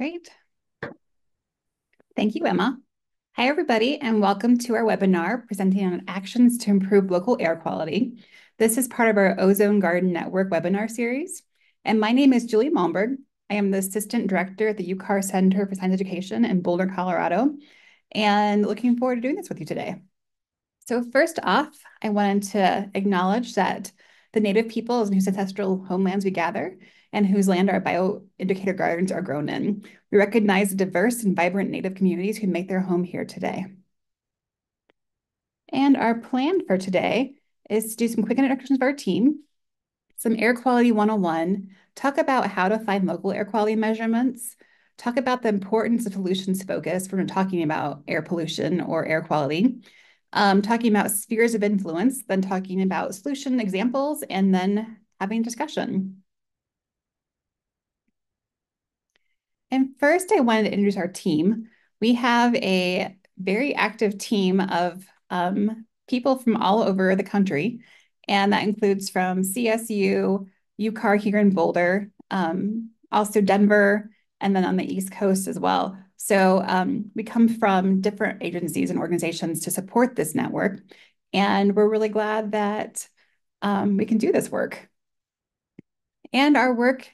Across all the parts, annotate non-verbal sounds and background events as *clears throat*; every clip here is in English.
Great. Thank you, Emma. Hi, everybody, and welcome to our webinar presenting on actions to improve local air quality. This is part of our Ozone Garden Network webinar series. And my name is Julie Malmberg. I am the Assistant Director at the UCAR Center for Science Education in Boulder, Colorado, and looking forward to doing this with you today. So first off, I wanted to acknowledge that the Native peoples in whose ancestral homelands we gather and whose land our bioindicator gardens are grown in. We recognize the diverse and vibrant Native communities who make their home here today. And our plan for today is to do some quick introductions of our team, some air quality 101, talk about how to find local air quality measurements, talk about the importance of solutions focus when talking about air pollution or air quality, um, talking about spheres of influence, then talking about solution examples, and then having discussion. And first, I wanted to introduce our team. We have a very active team of um, people from all over the country, and that includes from CSU, UCAR here in Boulder, um, also Denver, and then on the East Coast as well. So um, we come from different agencies and organizations to support this network, and we're really glad that um, we can do this work. And our work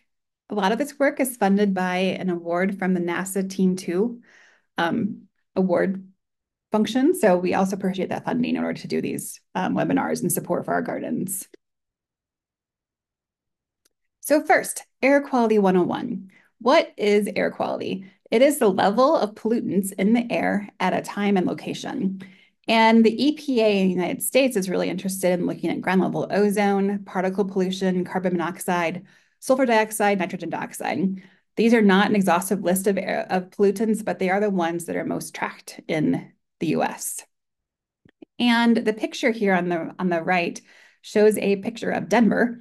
a lot of this work is funded by an award from the NASA Team 2 um, award function. So we also appreciate that funding in order to do these um, webinars and support for our gardens. So first, air quality 101. What is air quality? It is the level of pollutants in the air at a time and location. And the EPA in the United States is really interested in looking at ground level ozone, particle pollution, carbon monoxide, sulfur dioxide, nitrogen dioxide. These are not an exhaustive list of, air, of pollutants, but they are the ones that are most tracked in the US. And the picture here on the, on the right shows a picture of Denver.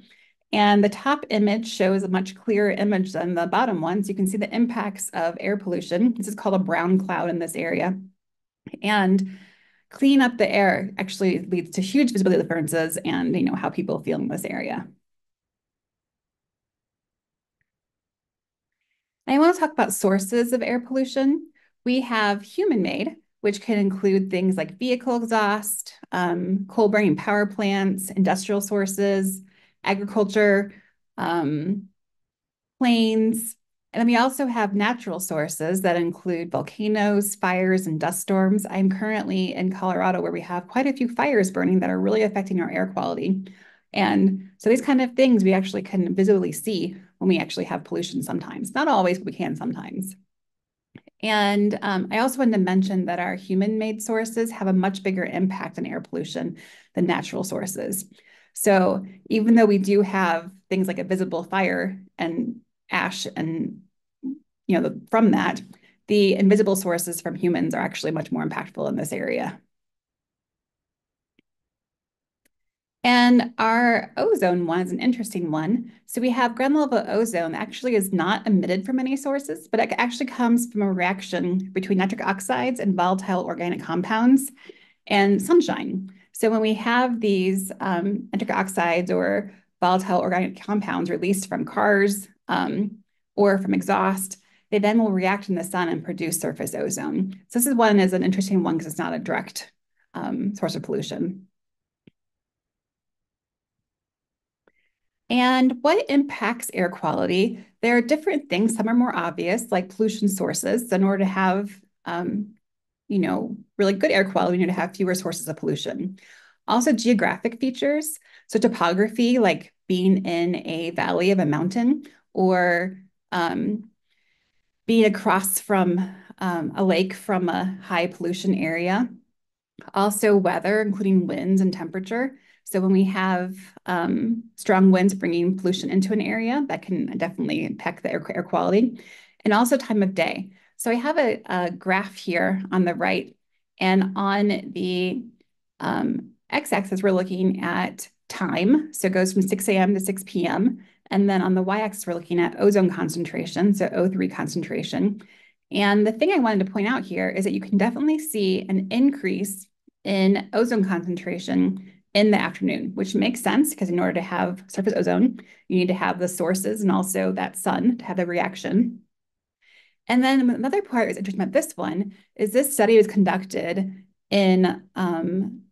And the top image shows a much clearer image than the bottom one. So you can see the impacts of air pollution. This is called a brown cloud in this area. And cleaning up the air actually leads to huge visibility differences and you know how people feel in this area. I want to talk about sources of air pollution. We have human-made, which can include things like vehicle exhaust, um, coal burning power plants, industrial sources, agriculture, um, planes. And then we also have natural sources that include volcanoes, fires, and dust storms. I'm currently in Colorado where we have quite a few fires burning that are really affecting our air quality. And so these kind of things we actually can visually see when we actually have pollution sometimes. Not always, but we can sometimes. And um, I also wanted to mention that our human-made sources have a much bigger impact on air pollution than natural sources. So even though we do have things like a visible fire and ash and you know the, from that, the invisible sources from humans are actually much more impactful in this area. And our ozone one is an interesting one. So we have ground level ozone that actually is not emitted from any sources, but it actually comes from a reaction between nitric oxides and volatile organic compounds and sunshine. So when we have these um, nitric oxides or volatile organic compounds released from cars um, or from exhaust, they then will react in the sun and produce surface ozone. So this is one is an interesting one because it's not a direct um, source of pollution. And what impacts air quality? There are different things. Some are more obvious, like pollution sources. So in order to have, um, you know, really good air quality, we need to have fewer sources of pollution. Also geographic features. So topography, like being in a valley of a mountain or um, being across from um, a lake from a high pollution area. Also weather, including winds and temperature. So when we have um, strong winds bringing pollution into an area, that can definitely impact the air, air quality. And also time of day. So I have a, a graph here on the right, and on the um, x-axis, we're looking at time. So it goes from 6 a.m. to 6 p.m. And then on the y-axis, we're looking at ozone concentration, so O3 concentration. And the thing I wanted to point out here is that you can definitely see an increase in ozone concentration in the afternoon, which makes sense because in order to have surface ozone, you need to have the sources and also that sun to have the reaction. And then another part is interesting about this one is this study was conducted in um,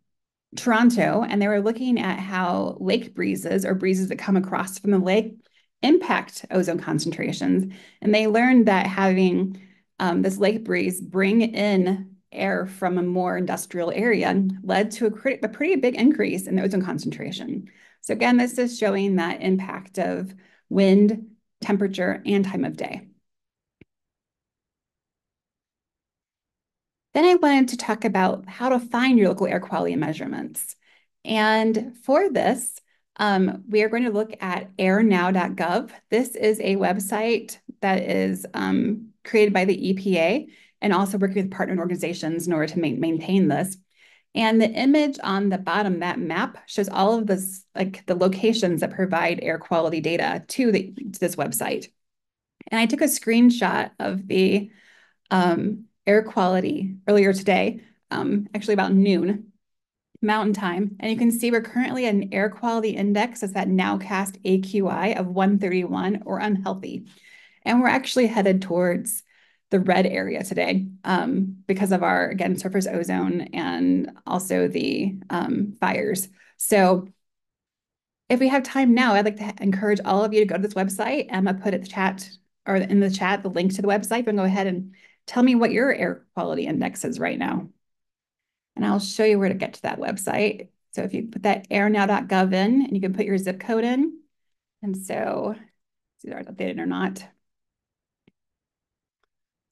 Toronto, and they were looking at how lake breezes or breezes that come across from the lake impact ozone concentrations. And they learned that having um, this lake breeze bring in air from a more industrial area led to a, a pretty big increase in the ozone concentration. So again, this is showing that impact of wind, temperature, and time of day. Then I wanted to talk about how to find your local air quality measurements. And for this, um, we are going to look at airnow.gov. This is a website that is um, created by the EPA and also working with partner organizations in order to ma maintain this. And the image on the bottom, that map, shows all of this, like the locations that provide air quality data to, the, to this website. And I took a screenshot of the um, air quality earlier today, um, actually about noon mountain time. And you can see we're currently at an air quality index that's that nowcast AQI of 131 or unhealthy. And we're actually headed towards the red area today um, because of our, again, surface ozone and also the um, fires. So if we have time now, I'd like to encourage all of you to go to this website. Emma put it the chat or in the chat the link to the website, and go ahead and tell me what your air quality index is right now. And I'll show you where to get to that website. So if you put that airnow.gov in and you can put your zip code in. And so, see if it's updated or not. It's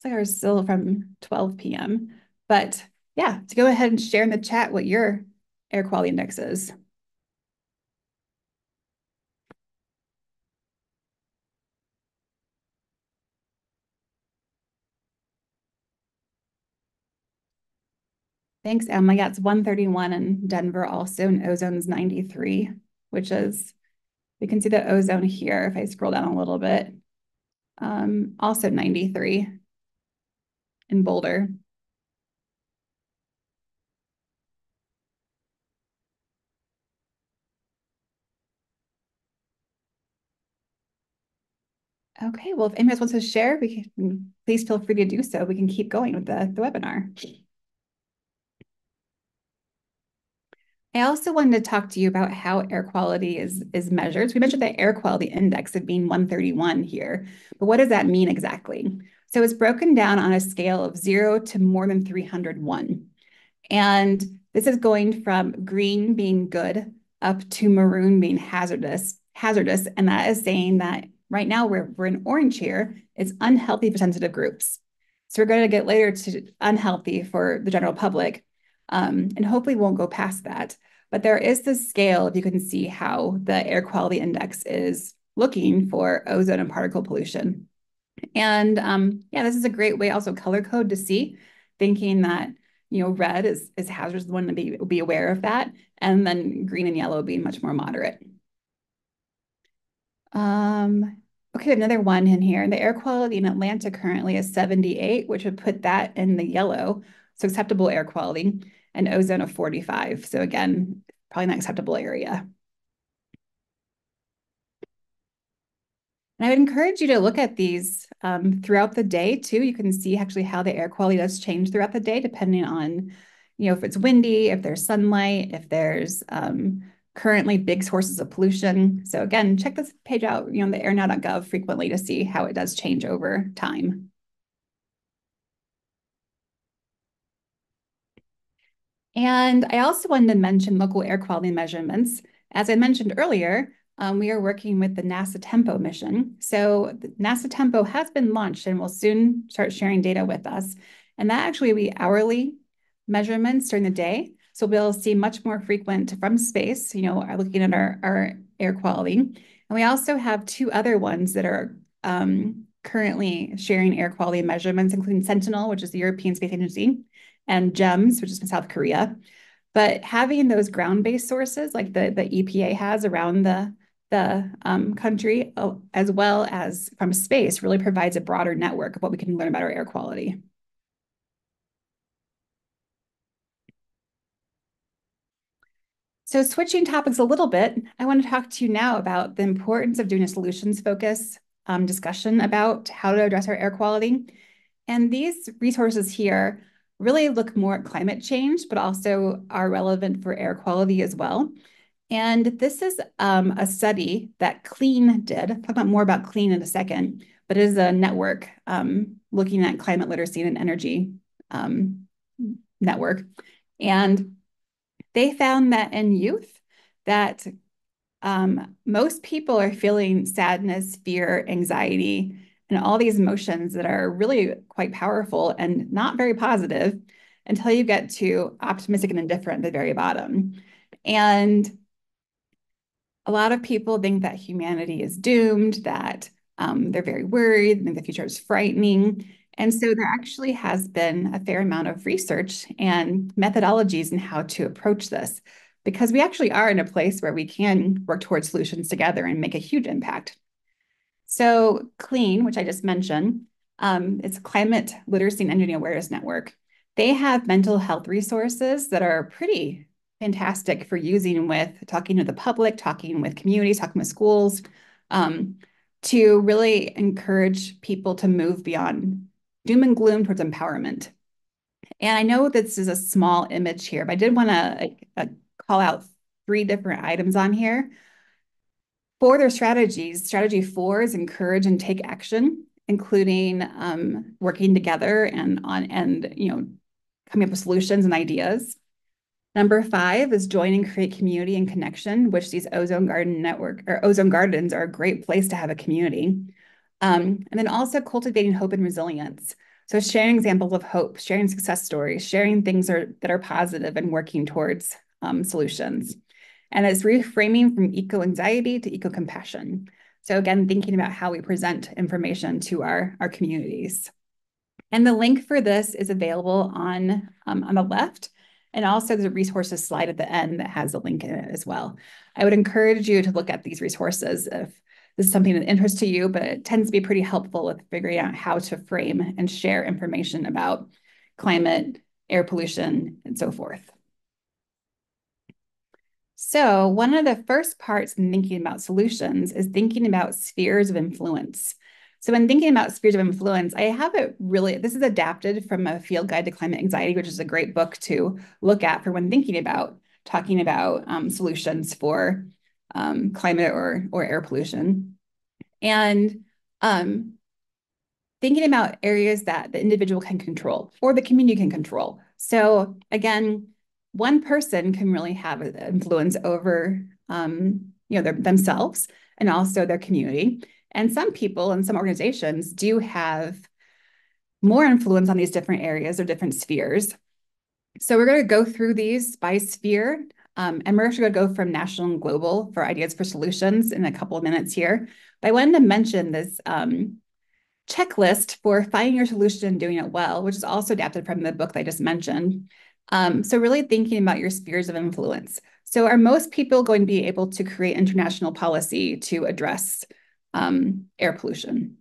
like ours still from 12 p.m. But yeah, to go ahead and share in the chat what your air quality index is. Thanks, Emma. Yeah, it's 131 in Denver also, and ozone's 93, which is, we can see the ozone here if I scroll down a little bit. Um, also 93 in Boulder. Okay, well, if anyone else wants to share, we can, please feel free to do so. We can keep going with the, the webinar. I also wanted to talk to you about how air quality is, is measured. So we mentioned the air quality index of being 131 here, but what does that mean exactly? So it's broken down on a scale of zero to more than 301. And this is going from green being good up to maroon being hazardous, hazardous. And that is saying that right now we're, we're in orange here, it's unhealthy for sensitive groups. So we're going to get later to unhealthy for the general public. Um, and hopefully won't go past that. But there is this scale, if you can see how the air quality index is looking for ozone and particle pollution. And um, yeah, this is a great way also color code to see, thinking that you know red is is hazardous, one to be be aware of that, and then green and yellow being much more moderate. Um, okay, another one in here. The air quality in Atlanta currently is 78, which would put that in the yellow, so acceptable air quality, and ozone of 45. So again, probably not acceptable area. And I would encourage you to look at these um, throughout the day too. You can see actually how the air quality does change throughout the day, depending on, you know, if it's windy, if there's sunlight, if there's um, currently big sources of pollution. So again, check this page out, you know, the airnow.gov frequently to see how it does change over time. And I also wanted to mention local air quality measurements. As I mentioned earlier, um, we are working with the NASA TEMPO mission. So NASA TEMPO has been launched and will soon start sharing data with us. And that actually will be hourly measurements during the day. So we'll see much more frequent from space, you know, looking at our, our air quality. And we also have two other ones that are um, currently sharing air quality measurements, including Sentinel, which is the European Space Agency, and GEMS, which is from South Korea. But having those ground-based sources like the, the EPA has around the, the um, country, uh, as well as from space, really provides a broader network of what we can learn about our air quality. So switching topics a little bit, I want to talk to you now about the importance of doing a solutions focus um, discussion about how to address our air quality. And these resources here really look more at climate change, but also are relevant for air quality as well. And this is um, a study that Clean did. I'll talk about more about Clean in a second, but it is a network um, looking at climate literacy and energy um, network. And they found that in youth, that um, most people are feeling sadness, fear, anxiety, and all these emotions that are really quite powerful and not very positive until you get to optimistic and indifferent at the very bottom. And a lot of people think that humanity is doomed, that um, they're very worried, think the future is frightening. And so there actually has been a fair amount of research and methodologies in how to approach this because we actually are in a place where we can work towards solutions together and make a huge impact. So CLEAN, which I just mentioned, um, it's Climate Literacy and Energy Awareness Network. They have mental health resources that are pretty fantastic for using with talking to the public, talking with communities, talking with schools, um, to really encourage people to move beyond doom and gloom towards empowerment. And I know this is a small image here, but I did want to uh, call out three different items on here. For their strategies, strategy four is encourage and take action, including um, working together and on and you know coming up with solutions and ideas. Number five is join and create community and connection, which these ozone garden network or ozone gardens are a great place to have a community. Um, and then also cultivating hope and resilience. So sharing examples of hope, sharing success stories, sharing things are, that are positive and working towards um, solutions. And it's reframing from eco-anxiety to eco-compassion. So again, thinking about how we present information to our, our communities. And the link for this is available on, um, on the left. And also there's a resources slide at the end that has a link in it as well. I would encourage you to look at these resources if this is something that interests to you, but it tends to be pretty helpful with figuring out how to frame and share information about climate, air pollution, and so forth. So one of the first parts in thinking about solutions is thinking about spheres of influence. So when thinking about spheres of influence, I have it really, this is adapted from a field guide to climate anxiety, which is a great book to look at for when thinking about talking about um, solutions for um, climate or, or air pollution. And um, thinking about areas that the individual can control or the community can control. So again, one person can really have influence over um, you know, their, themselves and also their community. And some people and some organizations do have more influence on these different areas or different spheres. So we're going to go through these by sphere. Um, and we're actually going to go from national and global for ideas for solutions in a couple of minutes here. But I wanted to mention this um, checklist for finding your solution and doing it well, which is also adapted from the book that I just mentioned. Um, so really thinking about your spheres of influence. So are most people going to be able to create international policy to address um, air pollution?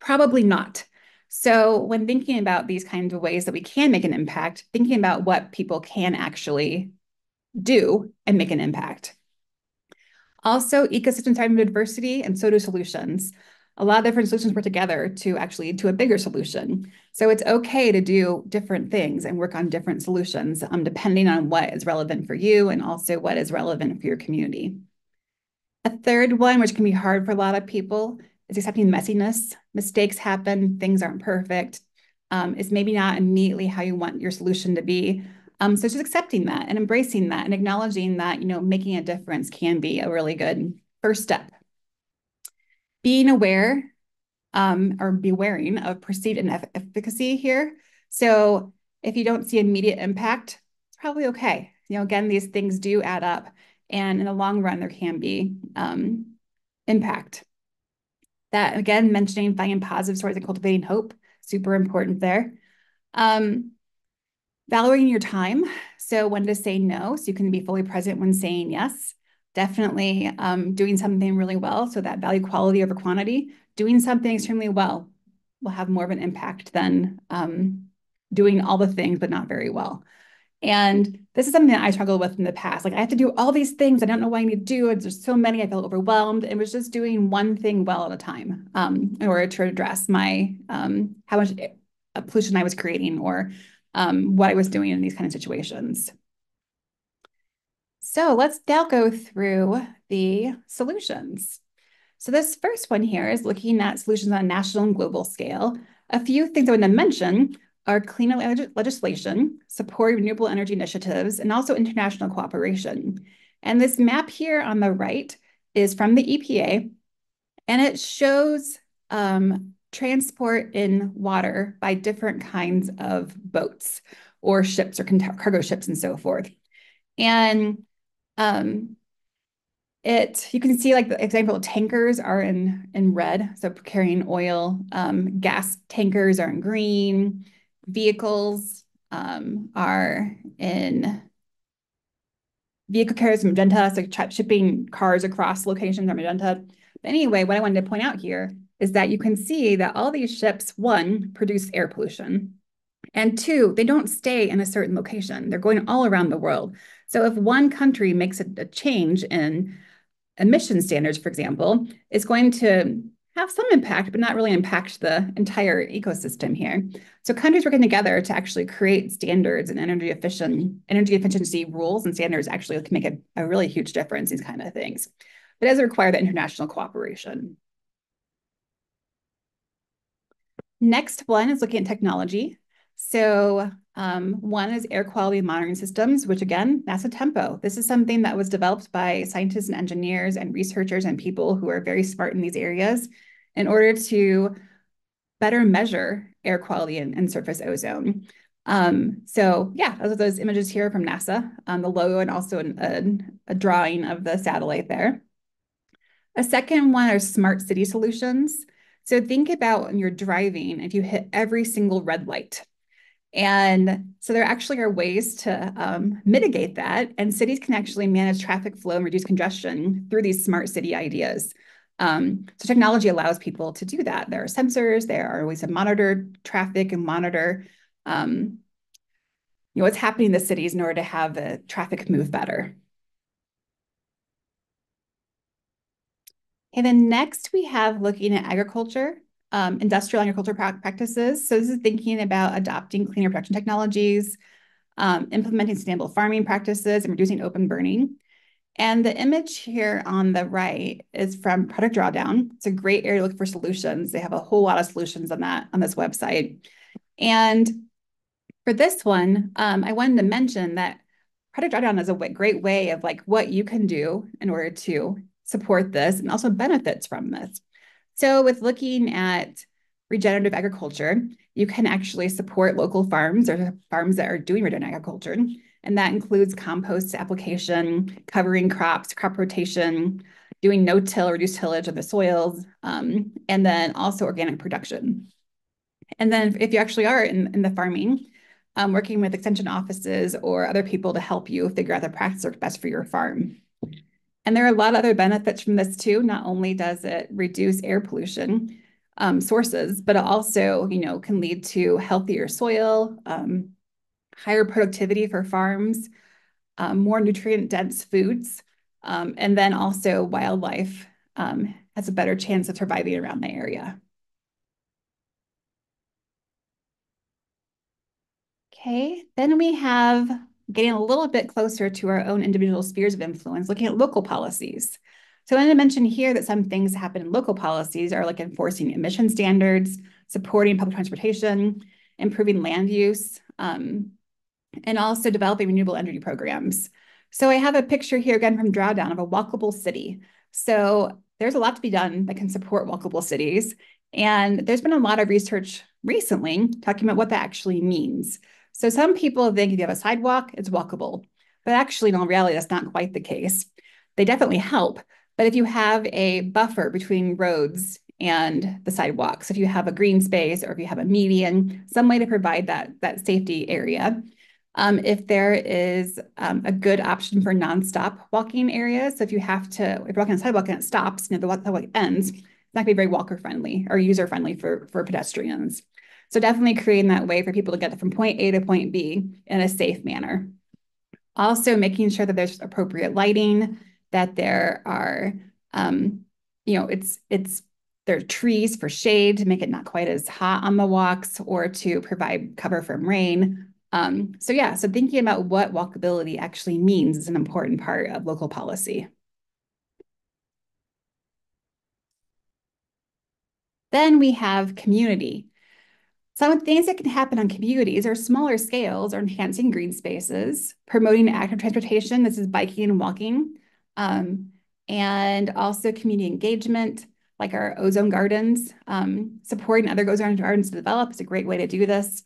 Probably not. So when thinking about these kinds of ways that we can make an impact, thinking about what people can actually do and make an impact. Also, ecosystems have diversity, and so do solutions. A lot of different solutions work together to actually to a bigger solution. So it's okay to do different things and work on different solutions, um, depending on what is relevant for you and also what is relevant for your community. A third one, which can be hard for a lot of people, is accepting messiness. Mistakes happen, things aren't perfect. Um, it's maybe not immediately how you want your solution to be. Um, so just accepting that and embracing that and acknowledging that, you know, making a difference can be a really good first step. Being aware um, or be wearing of perceived inefficacy here. So if you don't see immediate impact, it's probably okay. You know, again, these things do add up. And in the long run, there can be um, impact. That again, mentioning finding positive stories and cultivating hope, super important there. Um, valuing your time. So when to say no, so you can be fully present when saying yes. Definitely um, doing something really well. So that value quality over quantity, doing something extremely well will have more of an impact than um, doing all the things, but not very well. And this is something that I struggled with in the past. Like I have to do all these things. I don't know what I need to do. There's so many. I felt overwhelmed. It was just doing one thing well at a time um, in order to address my um, how much pollution I was creating or um, what I was doing in these kind of situations. So let's now go through the solutions. So this first one here is looking at solutions on a national and global scale. A few things I want to mention are clean legislation, support renewable energy initiatives, and also international cooperation. And this map here on the right is from the EPA, and it shows um, transport in water by different kinds of boats or ships or cargo ships and so forth. And um, it you can see like the example tankers are in in red, so carrying oil. Um, gas tankers are in green. Vehicles um, are in vehicle carriers magenta, so shipping cars across locations are magenta. But anyway, what I wanted to point out here is that you can see that all these ships, one, produce air pollution, and two, they don't stay in a certain location. They're going all around the world. So if one country makes a, a change in emission standards, for example, it's going to have some impact, but not really impact the entire ecosystem here. So countries working together to actually create standards and energy efficient energy efficiency rules and standards actually can make a, a really huge difference, these kind of things. But it does require the international cooperation. Next one is looking at technology. So um, one is air quality monitoring systems, which again, NASA Tempo. This is something that was developed by scientists and engineers and researchers and people who are very smart in these areas in order to better measure air quality and, and surface ozone. Um, so yeah, those are those images here from NASA, um, the logo and also an, a, a drawing of the satellite there. A second one are smart city solutions. So think about when you're driving, if you hit every single red light, and so there actually are ways to um, mitigate that, and cities can actually manage traffic flow and reduce congestion through these smart city ideas. Um, so technology allows people to do that. There are sensors, there are ways to monitor traffic and monitor um, you know, what's happening in the cities in order to have the traffic move better. And then next we have looking at agriculture um, industrial agriculture practices. So this is thinking about adopting cleaner production technologies, um, implementing sustainable farming practices, and reducing open burning. And the image here on the right is from Project Drawdown. It's a great area to look for solutions. They have a whole lot of solutions on that on this website. And for this one, um, I wanted to mention that Project Drawdown is a great way of like what you can do in order to support this and also benefits from this. So with looking at regenerative agriculture, you can actually support local farms or farms that are doing regenerative agriculture. And that includes compost application, covering crops, crop rotation, doing no-till, reduced tillage of the soils, um, and then also organic production. And then if you actually are in, in the farming, um, working with extension offices or other people to help you figure out the practice that works best for your farm. And there are a lot of other benefits from this too. Not only does it reduce air pollution um, sources, but it also, you know, can lead to healthier soil, um, higher productivity for farms, um, more nutrient dense foods, um, and then also wildlife um, has a better chance of surviving around the area. Okay, then we have getting a little bit closer to our own individual spheres of influence, looking at local policies. So I want to mention here that some things happen in local policies are like enforcing emission standards, supporting public transportation, improving land use, um, and also developing renewable energy programs. So I have a picture here again from Drawdown of a walkable city. So there's a lot to be done that can support walkable cities. And there's been a lot of research recently talking about what that actually means. So some people think if you have a sidewalk, it's walkable. But actually, in all reality, that's not quite the case. They definitely help. But if you have a buffer between roads and the sidewalks, if you have a green space or if you have a median, some way to provide that, that safety area. Um, if there is um, a good option for nonstop walking areas, so if you have to, if you're walking on a sidewalk and it stops, you know, the sidewalk ends, not gonna be very walker friendly or user friendly for, for pedestrians. So definitely creating that way for people to get from point A to point B in a safe manner. Also making sure that there's appropriate lighting, that there are, um, you know, it's it's there are trees for shade to make it not quite as hot on the walks or to provide cover from rain. Um, so yeah, so thinking about what walkability actually means is an important part of local policy. Then we have community. Some things that can happen on communities or smaller scales are enhancing green spaces, promoting active transportation. This is biking and walking, um, and also community engagement, like our ozone gardens. Um, supporting other ozone gardens to develop is a great way to do this.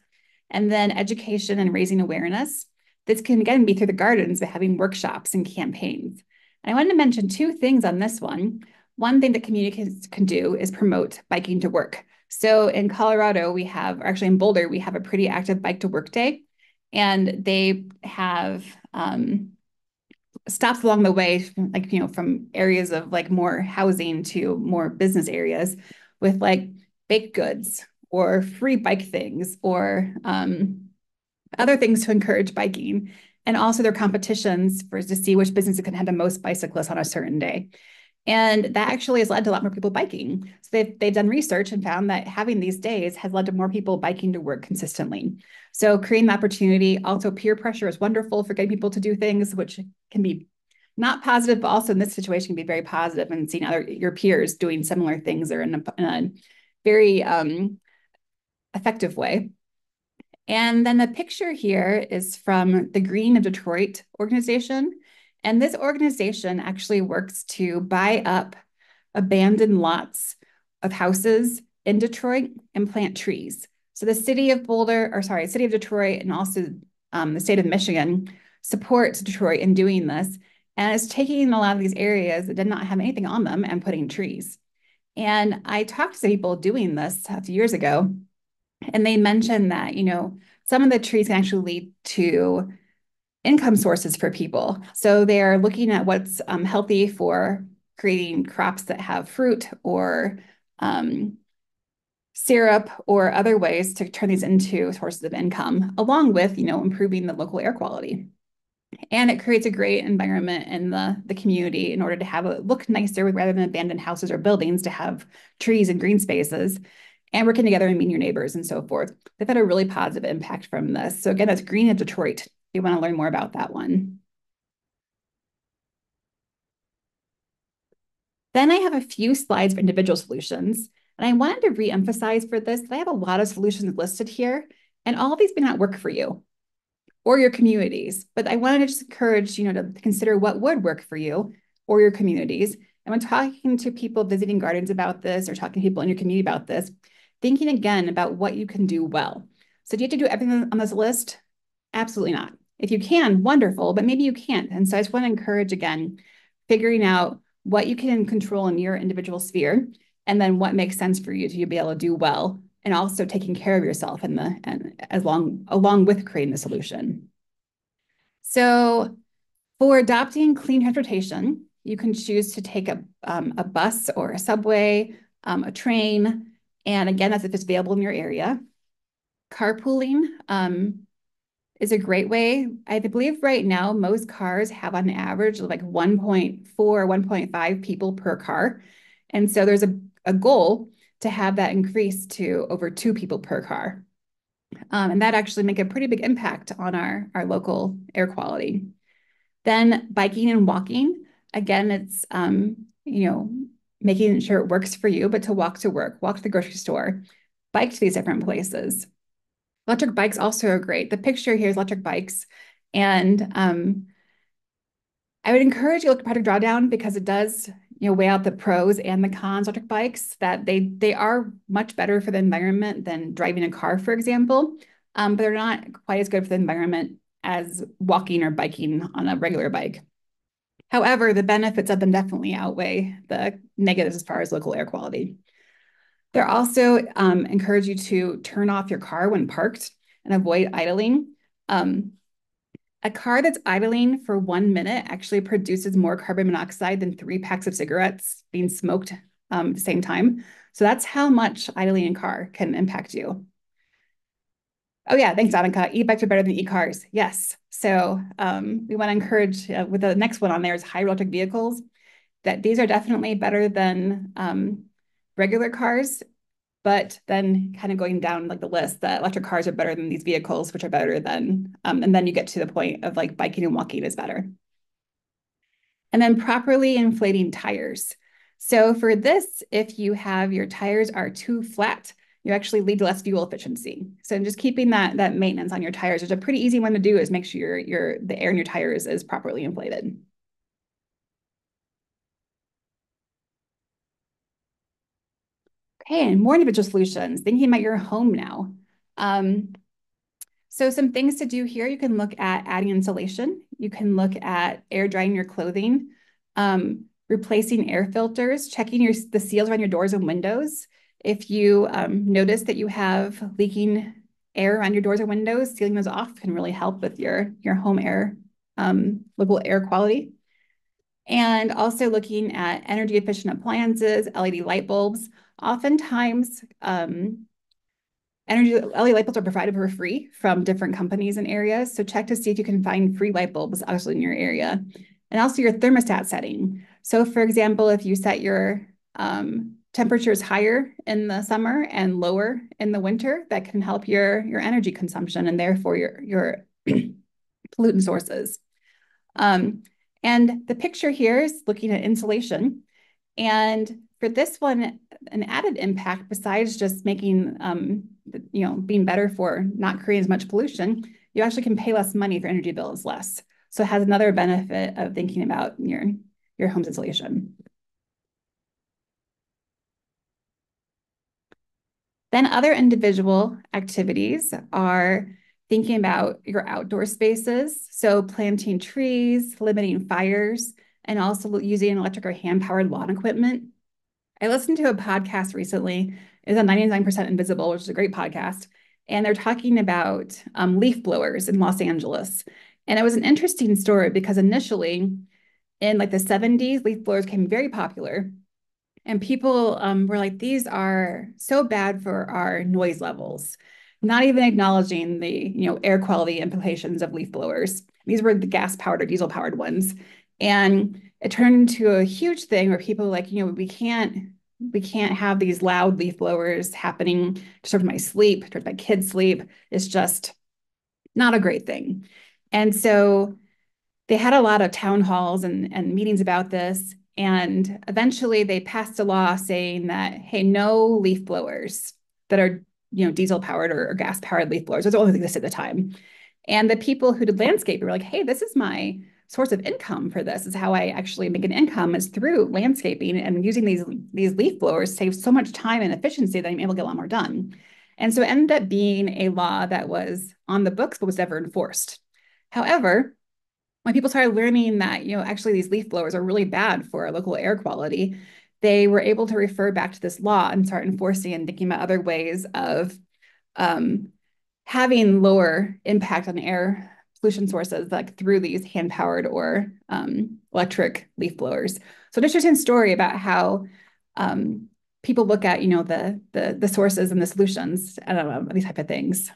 And then education and raising awareness. This can again be through the gardens by having workshops and campaigns. And I wanted to mention two things on this one. One thing that communities can do is promote biking to work. So in Colorado, we have, actually in Boulder, we have a pretty active bike to work day. And they have um, stops along the way, like, you know, from areas of like more housing to more business areas with like baked goods or free bike things or um, other things to encourage biking. And also their competitions for to see which business can have the most bicyclists on a certain day. And that actually has led to a lot more people biking. So they've, they've done research and found that having these days has led to more people biking to work consistently. So creating the opportunity, also peer pressure is wonderful for getting people to do things, which can be not positive, but also in this situation can be very positive and seeing other your peers doing similar things or in a, in a very um, effective way. And then the picture here is from the Greening of Detroit organization. And this organization actually works to buy up abandoned lots of houses in Detroit and plant trees. So the city of Boulder, or sorry, city of Detroit and also um, the state of Michigan supports Detroit in doing this. And it's taking a lot of these areas that did not have anything on them and putting trees. And I talked to people doing this a few years ago, and they mentioned that, you know, some of the trees can actually lead to income sources for people. So they're looking at what's um, healthy for creating crops that have fruit or um, syrup or other ways to turn these into sources of income, along with, you know, improving the local air quality. And it creates a great environment in the, the community in order to have it look nicer with rather than abandoned houses or buildings to have trees and green spaces and working together and meeting your neighbors and so forth. They've had a really positive impact from this. So again, that's Greening of Detroit you want to learn more about that one. Then I have a few slides for individual solutions. And I wanted to re-emphasize for this that I have a lot of solutions listed here, and all of these may not work for you or your communities. But I wanted to just encourage you know to consider what would work for you or your communities. And when talking to people visiting gardens about this or talking to people in your community about this, thinking again about what you can do well. So do you have to do everything on this list? Absolutely not. If you can, wonderful, but maybe you can't. And so I just want to encourage again, figuring out what you can control in your individual sphere and then what makes sense for you to be able to do well and also taking care of yourself in the and as long along with creating the solution. So for adopting clean transportation, you can choose to take a, um, a bus or a subway, um, a train, and again, as if it's available in your area. Carpooling, um, is a great way. I believe right now most cars have on average like 1.4, 1.5 people per car. And so there's a, a goal to have that increase to over two people per car. Um, and that actually make a pretty big impact on our, our local air quality. Then biking and walking, again, it's, um, you know, making sure it works for you, but to walk to work, walk to the grocery store, bike to these different places. Electric bikes also are great. The picture here is electric bikes. And um, I would encourage you to look at Project Drawdown because it does you know weigh out the pros and the cons electric bikes that they they are much better for the environment than driving a car for example um, but they're not quite as good for the environment as walking or biking on a regular bike however the benefits of them definitely outweigh the negatives as far as local air quality they're also um, encourage you to turn off your car when parked and avoid idling. Um, a car that's idling for one minute actually produces more carbon monoxide than three packs of cigarettes being smoked um, at the same time. So that's how much idling in car can impact you. Oh yeah, thanks, Annika. E-bikes are better than e-cars. Yes. So um, we want to encourage, uh, with the next one on there is high electric vehicles, that these are definitely better than um, regular cars, but then kind of going down like the list that electric cars are better than these vehicles, which are better than, um, and then you get to the point of like biking and walking is better. And then properly inflating tires. So for this, if you have your tires are too flat, you actually lead to less fuel efficiency. So just keeping that, that maintenance on your tires, is a pretty easy one to do is make sure your, your, the air in your tires is properly inflated. And more individual solutions, thinking about your home now. Um, so some things to do here, you can look at adding insulation. You can look at air drying your clothing, um, replacing air filters, checking your the seals around your doors and windows. If you um, notice that you have leaking air around your doors or windows, sealing those off can really help with your, your home air, um, local air quality. And also looking at energy efficient appliances, LED light bulbs. Oftentimes, um, energy LED light bulbs are provided for free from different companies and areas. So check to see if you can find free light bulbs actually in your area. And also your thermostat setting. So for example, if you set your um, temperatures higher in the summer and lower in the winter, that can help your, your energy consumption and therefore your, your *clears throat* pollutant sources. Um, and the picture here is looking at insulation. And for this one, an added impact besides just making, um, you know, being better for not creating as much pollution, you actually can pay less money if your energy bill is less. So it has another benefit of thinking about your, your home's insulation. Then other individual activities are thinking about your outdoor spaces. So planting trees, limiting fires, and also using electric or hand-powered lawn equipment. I listened to a podcast recently. It's on 99% Invisible, which is a great podcast. And they're talking about um, leaf blowers in Los Angeles. And it was an interesting story because initially in like the 70s, leaf blowers became very popular. And people um, were like, these are so bad for our noise levels, not even acknowledging the you know air quality implications of leaf blowers. These were the gas powered or diesel powered ones. And it turned into a huge thing where people like, you know, we can't we can't have these loud leaf blowers happening to disturb my sleep, disturb my kids' sleep. It's just not a great thing. And so they had a lot of town halls and, and meetings about this. And eventually they passed a law saying that, hey, no leaf blowers that are, you know, diesel powered or, or gas powered leaf blowers. Those only things at the time. And the people who did landscape were like, hey, this is my source of income for this. Is how I actually make an income is through landscaping and using these, these leaf blowers saves so much time and efficiency that I'm able to get a lot more done. And so it ended up being a law that was on the books but was never enforced. However, when people started learning that, you know, actually these leaf blowers are really bad for local air quality, they were able to refer back to this law and start enforcing and thinking about other ways of um, having lower impact on air pollution sources like through these hand powered or um, electric leaf blowers. So an interesting story about how um, people look at, you know, the, the, the sources and the solutions, don't know, these type of things.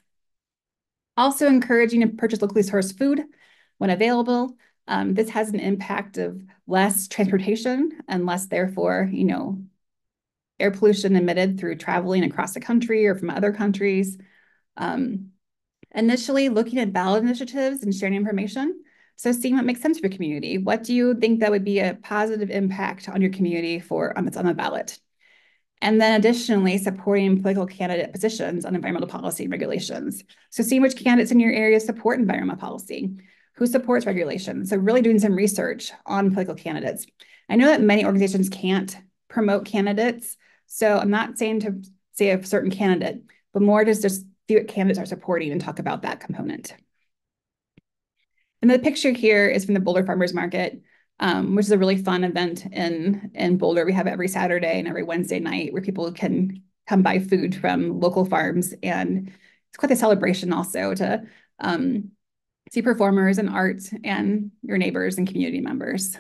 Also encouraging to purchase locally sourced food when available. Um, this has an impact of less transportation and less, therefore, you know, air pollution emitted through traveling across the country or from other countries. Um, initially looking at ballot initiatives and sharing information. So seeing what makes sense for your community. What do you think that would be a positive impact on your community for um, it's on the ballot? And then additionally, supporting political candidate positions on environmental policy and regulations. So seeing which candidates in your area support environmental policy, who supports regulations. So really doing some research on political candidates. I know that many organizations can't promote candidates. So I'm not saying to say a certain candidate, but more just just candidates are supporting and talk about that component. And the picture here is from the Boulder Farmers Market, um, which is a really fun event in, in Boulder. We have every Saturday and every Wednesday night where people can come buy food from local farms. And it's quite a celebration also to um, see performers and art and your neighbors and community members.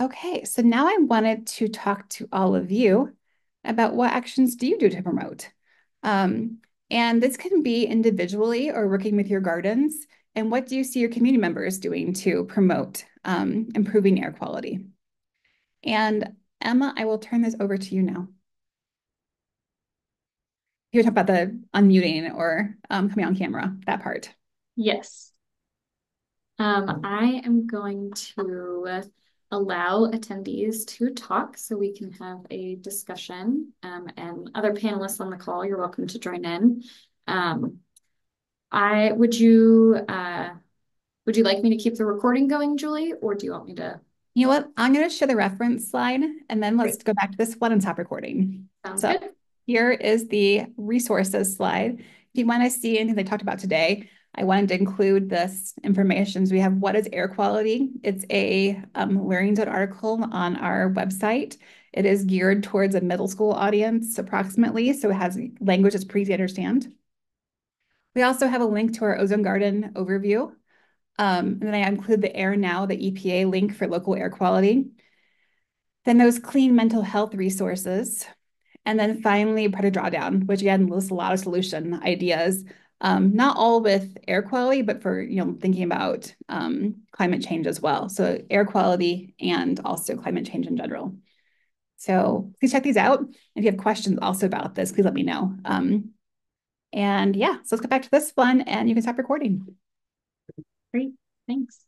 Okay, so now I wanted to talk to all of you about what actions do you do to promote? Um, and this can be individually or working with your gardens. And what do you see your community members doing to promote um, improving air quality? And Emma, I will turn this over to you now. You talk about the unmuting or um, coming on camera, that part. Yes. Um, I am going to allow attendees to talk so we can have a discussion um, and other panelists on the call, you're welcome to join in. Um, I would you uh, would you like me to keep the recording going, Julie, or do you want me to? You know what? I'm going to share the reference slide and then let's Great. go back to this one and stop recording. Sounds so good. Here is the resources slide. If you want to see anything they talked about today, I wanted to include this information. So we have what is air quality? It's a um, Learning article on our website. It is geared towards a middle school audience approximately, so it has language that's pretty to understand. We also have a link to our ozone garden overview. Um, and then I include the Air Now, the EPA link for local air quality. Then those clean mental health resources. And then finally, Project Drawdown, which again lists a lot of solution ideas um, not all with air quality, but for you know thinking about um, climate change as well. So air quality and also climate change in general. So please check these out. If you have questions also about this, please let me know. Um, and yeah, so let's get back to this one and you can stop recording. Great, thanks.